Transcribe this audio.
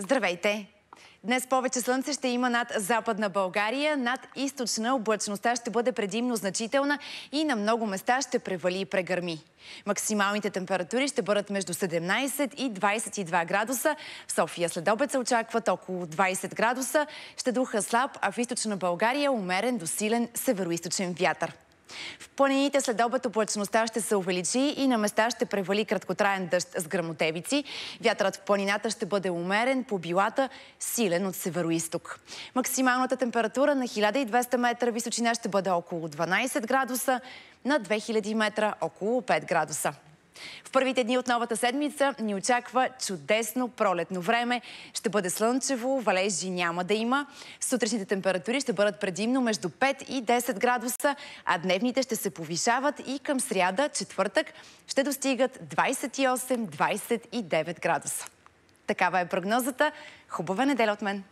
Здравейте! Днес повече слънце ще има над западна България, над източна облачността ще бъде предимно значителна и на много места ще превали и прегърми. Максималните температури ще бъдат между 17 и 22 градуса. В София след обед се очакват около 20 градуса. Ще духа слаб, а в източна България умерен до силен североисточен вятър. В планините след обед облачността ще се увеличи и на места ще превали краткотраен дъжд с грамотевици. Вятърът в планината ще бъде умерен, по билата силен от североисток. Максималната температура на 1200 метра височина ще бъде около 12 градуса, на 2000 метра около 5 градуса. В първите дни от новата седмица ни очаква чудесно пролетно време. Ще бъде слънчево, валежи няма да има. Сутрешните температури ще бъдат предимно между 5 и 10 градуса, а дневните ще се повишават и към сряда, четвъртък, ще достигат 28-29 градуса. Такава е прогнозата. Хубава неделя от мен!